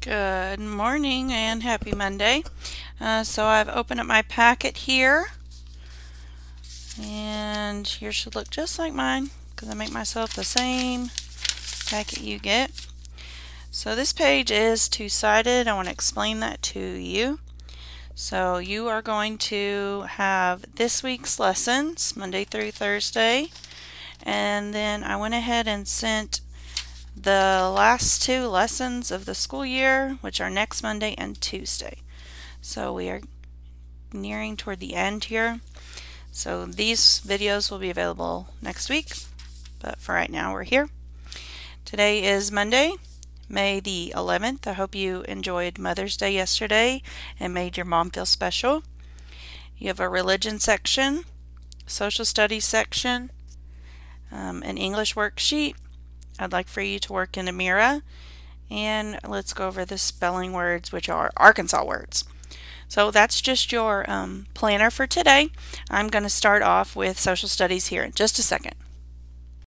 Good morning and happy Monday. Uh, so I've opened up my packet here and yours should look just like mine because I make myself the same packet you get. So this page is two-sided. I want to explain that to you. So you are going to have this week's lessons, Monday through Thursday, and then I went ahead and sent the last two lessons of the school year, which are next Monday and Tuesday. So we are nearing toward the end here. So these videos will be available next week, but for right now we're here. Today is Monday, May the 11th. I hope you enjoyed Mother's Day yesterday and made your mom feel special. You have a religion section, social studies section, um, an English worksheet, I'd like for you to work in Amira and let's go over the spelling words which are Arkansas words. So that's just your um, planner for today. I'm going to start off with social studies here in just a second.